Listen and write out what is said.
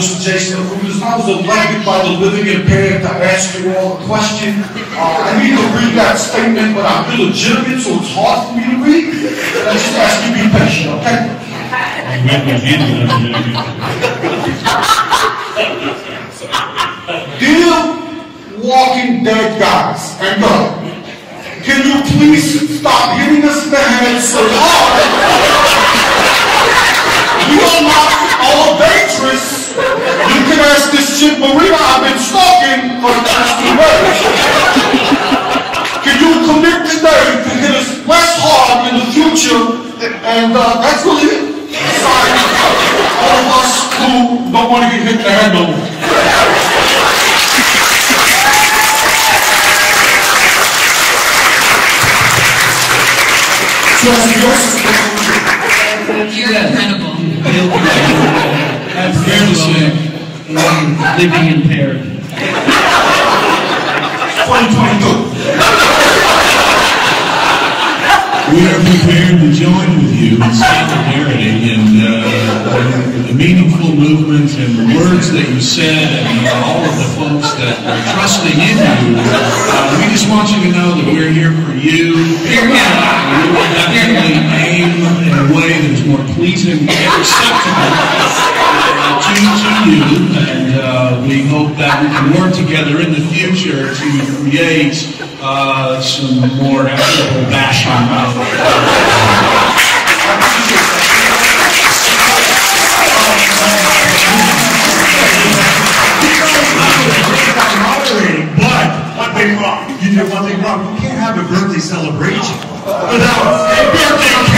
Mr. Jason Cruz. I was elected by the living impaired to ask you all a question. Uh, I need to read that statement, but I'm illegitimate, so it's hard for me to read. I just ask you to be patient, okay? Dear Walking Dead guys and girls, can you please stop hitting us in the head so hard? For the past two. Can you commit today to hit us less hard in the future? And uh, that's really it. Sorry, all of us who don't want to get hit in the head no more. Trustee Yosef. You're incredible. That's fair to say. living impaired. 2022. We are prepared to join with you in solidarity and uh, the meaningful movement and the words that you said and all of the folks that are trusting in you. Uh, we just want you to know that we're here for you. We will definitely aim in a way that is more pleasing and acceptable uh, to, to you we hope that we can work together in the future to create uh, some more equitable bashing out You did one thing wrong. You can't have a birthday celebration without a birthday